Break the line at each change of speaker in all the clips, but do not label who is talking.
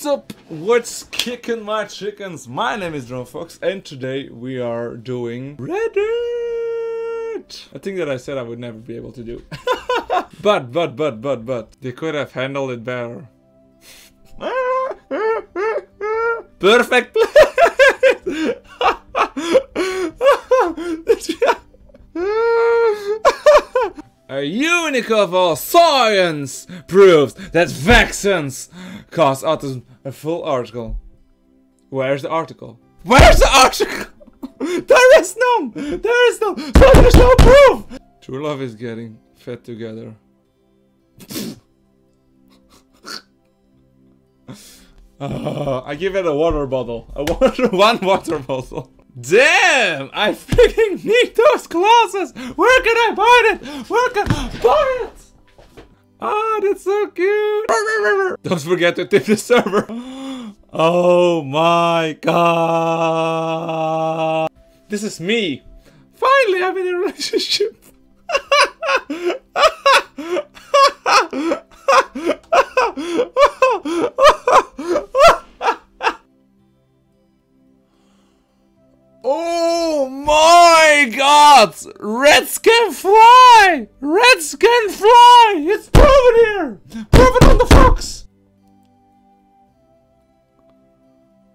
What's up? What's kicking my chickens? My name is Drawn Fox, and today we are doing Reddit. I think that I said I would never be able to do. but, but, but, but, but, they could have handled it better. Perfect unique of all science proves that vaccines cause autism. A full article. Where's the article? Where's the article? there is none! There is no. There is no proof! True love is getting fed together. Uh, I give it a water bottle. A water, one water bottle. Damn! I freaking need those glasses! Where can I buy it? Where can I buy it? Ah, that's so cute! Don't forget to tip the server. Oh my god! This is me. Finally, I'm in a relationship. Fly! Reds can fly! It's proven here! Proven on the fox!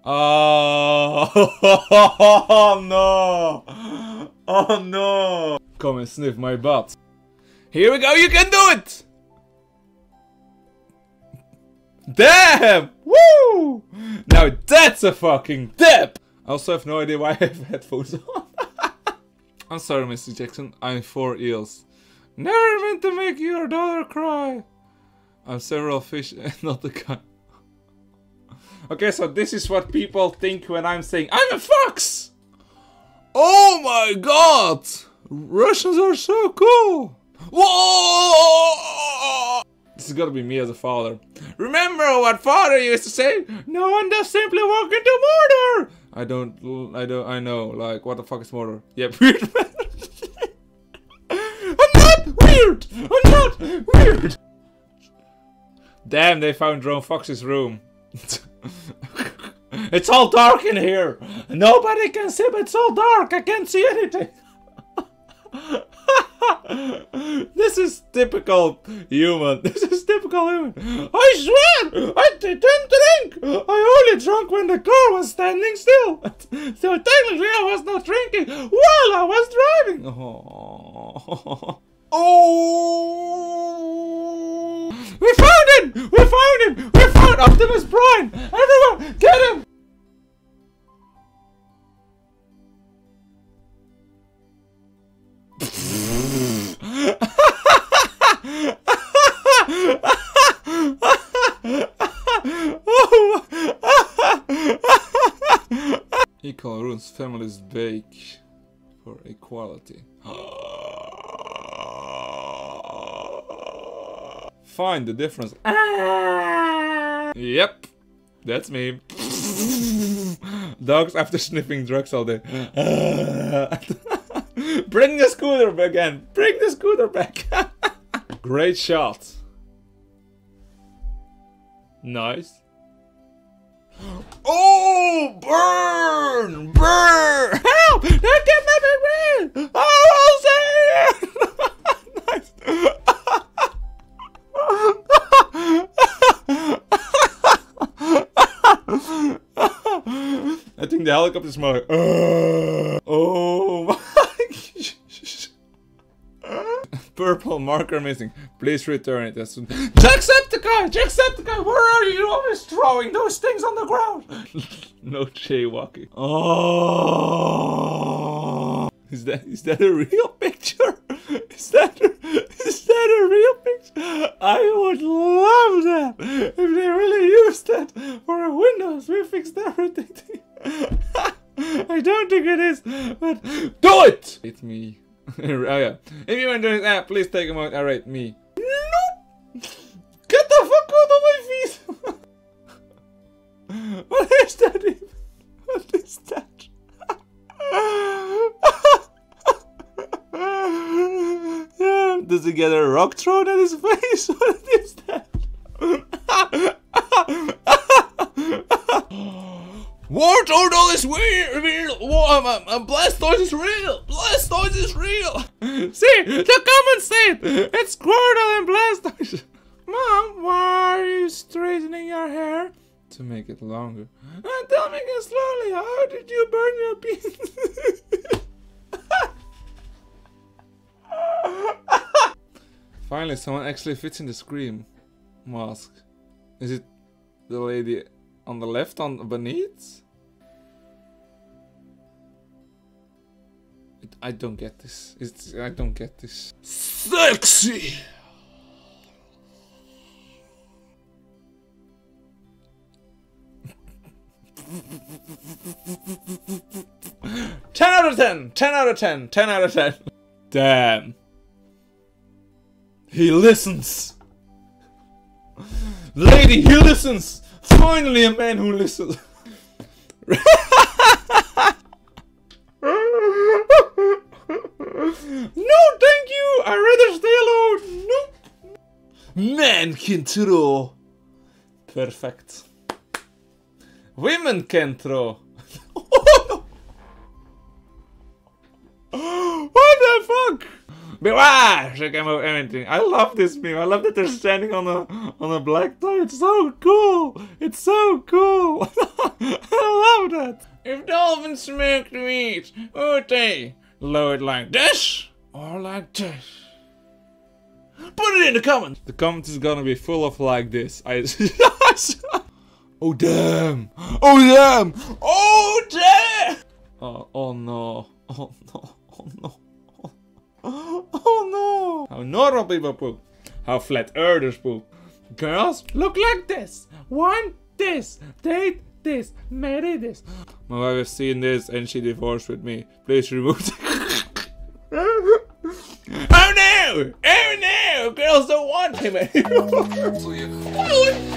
Oh, oh no! Oh no! Come and sniff my butt. Here we go, you can do it! Damn! Woo! Now that's a fucking dip! I also have no idea why I have headphones on. I'm sorry, Mr. Jackson. I'm four eels. Never meant to make your daughter cry. I'm several fish and not the guy. okay, so this is what people think when I'm saying I'm a fox. Oh my god! Russians are so cool. Whoa! This is gonna be me as a father. Remember what father used to say? No one does simply walk into murder. I don't, I don't, I know. Like, what the fuck is murder? Yep, weird. Damn, they found Drawn Fox's room. it's all dark in here. Nobody can see, but it's all dark. I can't see anything. this is typical human. This is typical human. I swear, I didn't drink. I only drank when the car was standing still. so technically, I was not drinking while I was driving. Oh. oh. We found him! We found him! We found Optimus Prime! Everyone, get him! Equal rules families bake for equality. Find the difference. Ah! Yep, that's me. Dogs after sniffing drugs all day. Bring the scooter back again. Bring the scooter back. Great shot. Nice. Oh, burn! Burn! The helicopter's more. Uh, oh my. Purple marker missing. Please return it as soon. Jacksepticeye! Jacksepticeye! Where are you? You're always throwing those things on the ground! no jaywalking. Oh! Is that is that a real picture? Is that a, is that a real picture? I would love that if they really used that for a Windows. We fixed everything. I don't think it is, but do it! It's me. oh yeah. If you enjoy app, please take a moment and rate me. Nope! Get the fuck out of my feet! what is that even? What is that? yeah. Does he get a rock thrown at his face? What is that? Wartortle is real! real. War, um, um, um, Blastoise is real! Blastoise is real! See, the comments say it! It's Squirtle and Blastoise! Mom, why are you straightening your hair? To make it longer. And tell me again slowly, how did you burn your penis? Finally, someone actually fits in the scream mask. Is it the lady on the left on beneath? I don't get this. It's I don't get this. Sexy. ten out of ten. Ten out of ten. Ten out of ten. Damn. He listens. Lady, he listens. Finally, a man who listens. Men can throw. Perfect. Women can throw. what the fuck? Beware! She can move anything. I love this meme. I love that they're standing on a on a black tie. It's so cool. It's so cool. I love that. If dolphins smoked meat, would they lower it like this or like this? Put it in the comments. The comments is gonna be full of like this. I. oh damn! Oh damn! Oh damn! Oh oh no! Oh no! Oh no! Oh no! How normal people poop. How flat earthers poop. Girls look like this. Want this. Date this. Marry this. My wife has seen this and she divorced with me. Please remove Oh no! Oh no! Girls don't want him anymore.